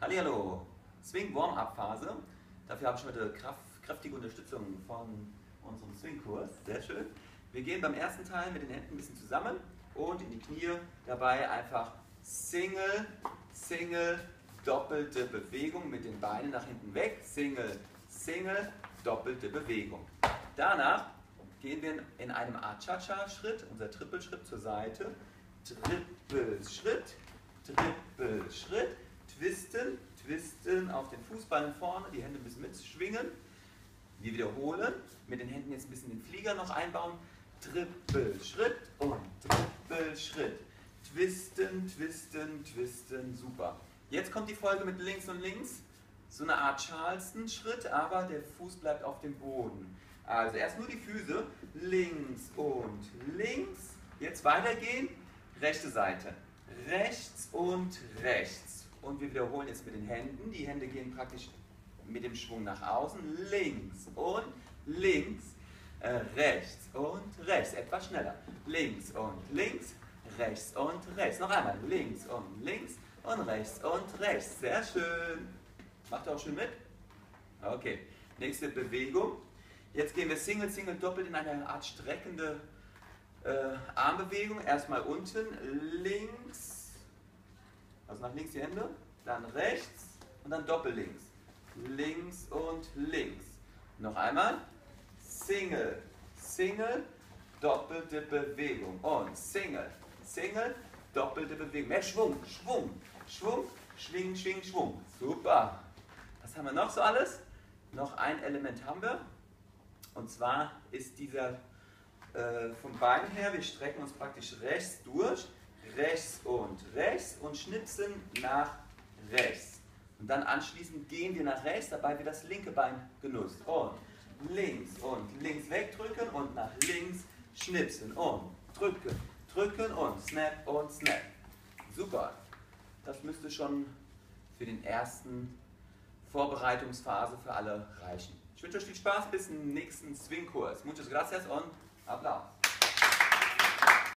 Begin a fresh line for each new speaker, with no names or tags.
Hallihallo, Swing Warm-Up Phase. Dafür habe ich heute Kraft, kräftige Unterstützung von unserem Swing-Kurs. Sehr schön. Wir gehen beim ersten Teil mit den Händen ein bisschen zusammen und in die Knie. Dabei einfach Single, Single, doppelte Bewegung mit den Beinen nach hinten weg. Single, Single, doppelte Bewegung. Danach gehen wir in einem Cha-Cha-Schritt, unser Trippelschritt zur Seite. Trippelschritt, Trippelschritt twisten, twisten auf den Fußballen vorne, die Hände ein bisschen mitschwingen. Wir wiederholen, mit den Händen jetzt ein bisschen den Flieger noch einbauen. Trippelschritt und Trippelschritt. Twisten, twisten, twisten, super. Jetzt kommt die Folge mit links und links. So eine Art Charleston-Schritt, aber der Fuß bleibt auf dem Boden. Also erst nur die Füße, links und links. Jetzt weitergehen, rechte Seite. Rechts und rechts und wir wiederholen jetzt mit den Händen. Die Hände gehen praktisch mit dem Schwung nach außen, links und links, äh, rechts und rechts, etwas schneller, links und links, rechts und rechts. Noch einmal, links und links und rechts und rechts. Sehr schön. Macht ihr auch schön mit? Okay, nächste Bewegung. Jetzt gehen wir Single, Single, Doppelt in eine Art streckende äh, Armbewegung. Erstmal unten, links, also nach links die Hände, dann rechts und dann doppellinks. Links und links. Noch einmal. Single, Single, doppelte Bewegung. Und Single, Single, doppelte Bewegung. Mehr Schwung, Schwung, Schwung, Schwing, Schwing, Schwung. Super. Was haben wir noch so alles? Noch ein Element haben wir. Und zwar ist dieser äh, vom Bein her, wir strecken uns praktisch rechts durch rechts und rechts und schnipsen nach rechts. Und dann anschließend gehen wir nach rechts, dabei wird das linke Bein genutzt. Und links und links wegdrücken und nach links schnipsen und drücken, drücken und snap und snap. Super. Das müsste schon für den ersten Vorbereitungsphase für alle reichen. Ich wünsche euch viel Spaß bis zum nächsten Swing-Kurs. Muchas gracias und Applaus.